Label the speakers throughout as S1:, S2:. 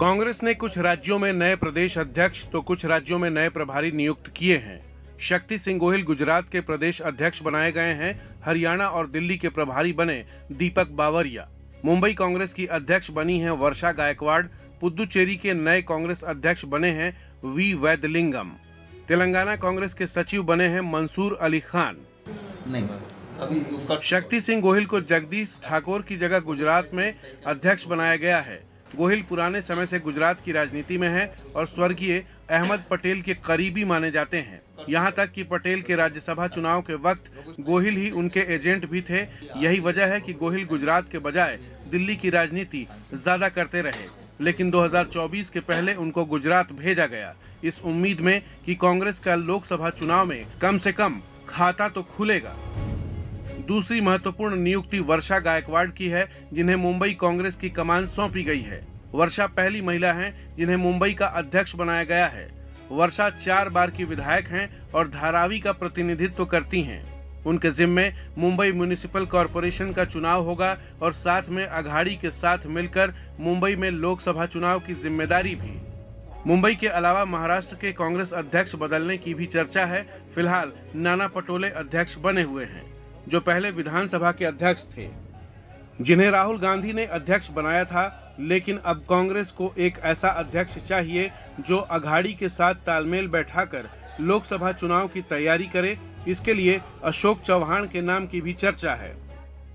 S1: कांग्रेस ने कुछ राज्यों में नए प्रदेश अध्यक्ष तो कुछ राज्यों में नए प्रभारी नियुक्त किए हैं। शक्ति सिंह गोहिल गुजरात के प्रदेश अध्यक्ष बनाए गए हैं। हरियाणा और दिल्ली के प्रभारी बने दीपक बावरिया। मुंबई कांग्रेस की अध्यक्ष बनी हैं वर्षा गायकवाड़। पुदुचेरी के नए कांग्रेस अध्यक्ष बने हैं वी वैदलिंगम तेलंगाना कांग्रेस के सचिव बने हैं मंसूर अली खान।
S2: नहीं।
S1: शक्ति सिंह गोहिल को जगदीश ठाकुर की जगह गुजरात में अध्यक्ष बनाया गया है। गोहिल पुराने समय से गुजरात की राजनीति में है और स्वर्गीय अहमद पटेल के करीबी माने जाते हैं। यहाँ तक कि पटेल के राज्यसभा चुनाव के वक्त गोहिल ही उनके एजेंट भी थे। यही वजह है कि गोहिल गुजरात के बजाय दिल्ली की राजनीति ज़्यादा करते रहे। लेकिन 2024 के पहले उनको गुजरात भेजा गया। इस उम्मीद में कि कांग्रेस का लोकसभा चुनाव में कम से कम खाता तो खुलेगा। दूसरी महत्वपूर्ण नियुक्ति वर्षा गायकवाड़ की है, जिन्हें मुंबई कांग्रेस की कमान सौंपी गई है। वर्षा पहली महिला हैं, जिन्हें मुंबई का अध्यक्ष बनाया गया है। वर्षा चार बार की विधायक हैं और धारावी का प्रतिनिधित्व करती हैं। उनके जिम्मे मुंबई म्यूनिसिपल कॉरपोरेशन का चुनाव होगा और साथ में अघाड़ी के साथ मिलकर मुंबई में लोकसभा चुनाव की ज़िम्मेदारी भी। मुंबई के अलावा महाराष्ट्र के कांग्रेस अध्यक्ष बदलने की भी चर्चा है। फ़िलहाल नाना पटोले अध्यक्ष बने हुए हैं। जो पहले विधानसभा के अध्यक्ष थे। जिन्हें राहुल गांधी ने अध्यक्ष बनाया था, लेकिन अब कांग्रेस को एक ऐसा अध्यक्ष चाहिए जो अघाड़ी के साथ तालमेल बैठाकर लोकसभा चुनाव की तैयारी करे। इसके लिए अशोक चौहान के नाम की भी चर्चा है।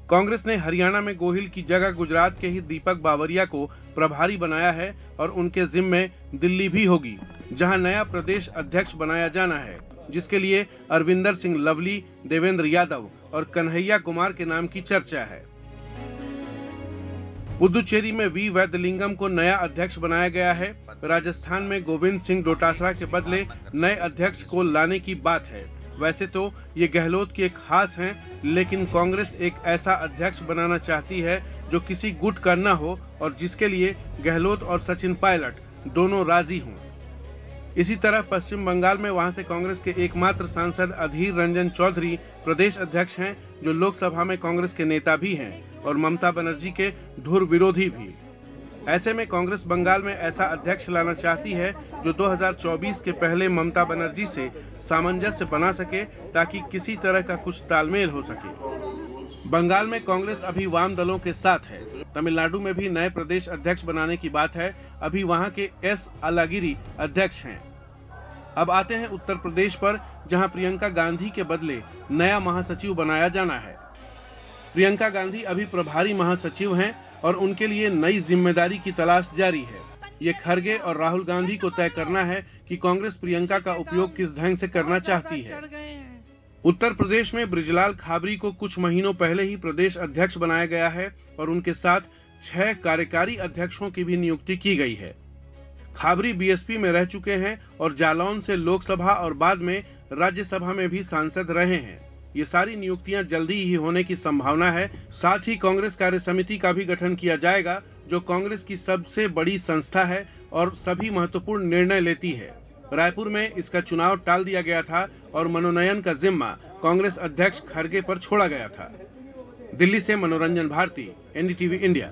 S1: कांग्रेस ने हरियाणा में गोहिल की जगह गुजरात के ही दीपक बावरिया को प्रभारी बनाया है और उनके जिम्मे दिल्ली भी होगी, जहाँ नया प्रदेश अध्यक्ष बनाया जाना है। जिसके लिए अरविंदर सिंह लवली, देवेंद्र यादव और कन्हैया कुमार के नाम की चर्चा है। पुदुचेरी में वी वैद्यलिंगम को नया अध्यक्ष बनाया गया है। राजस्थान में गोविंद सिंह डोटासरा के बदले नए अध्यक्ष को लाने की बात है। वैसे तो ये गहलोत की एक खास हैं, लेकिन कांग्रेस एक ऐसा अध्यक्ष बनाना चाहती है जो किसी गुट का न हो और जिसके लिए गहलोत और सचिन पायलट दोनों राज़ी हों। इसी तरह पश्चिम बंगाल में वहाँ से कांग्रेस के एकमात्र सांसद अधीर रंजन चौधरी प्रदेश अध्यक्ष हैं, जो लोकसभा में कांग्रेस के नेता भी हैं और ममता बनर्जी के धुर विरोधी भी। ऐसे में कांग्रेस बंगाल में ऐसा अध्यक्ष लाना चाहती है, जो 2024 के पहले ममता बनर्जी से सामंजस्य बना सके, ताकि किसी तरह का कुछ तालमेल हो सके। बंगाल में कांग्रेस अभी वाम दलों के साथ है। तमिलनाडु में भी नए प्रदेश अध्यक्ष बनाने की बात है। अभी वहाँ के एस अलागिरी अध्यक्ष हैं। अब आते हैं उत्तर प्रदेश पर, जहाँ प्रियंका गांधी के बदले नया महासचिव बनाया जाना है। प्रियंका गांधी अभी प्रभारी महासचिव हैं और उनके लिए नई ज़िम्मेदारी की तलाश जारी है। ये खरगे और राहुल गांधी को तय करना है कि कांग्रेस प्रियंका का उपयोग किस ढंग से करना चाहती है। उत्तर प्रदेश में ब्रिजलाल खाबरी को कुछ महीनों पहले ही प्रदेश अध्यक्ष बनाया गया है और उनके साथ छह कार्यकारी अध्यक्षों की भी नियुक्ति की गई है। खाबरी बीएसपी में रह चुके हैं और जालौन से लोकसभा और बाद में राज्यसभा में भी सांसद रहे हैं। ये सारी नियुक्तियाँ जल्दी ही होने की संभावना है। साथ ही कांग्रेस कार्य समिति का भी गठन किया जाएगा, जो कांग्रेस की सबसे बड़ी संस्था है और सभी महत्वपूर्ण निर्णय लेती है। रायपुर में इसका चुनाव टाल दिया गया था और मनोनयन का जिम्मा कांग्रेस अध्यक्ष खरगे पर छोड़ा गया था। दिल्ली से मनोरंजन भारती, एनडीटीवी इंडिया।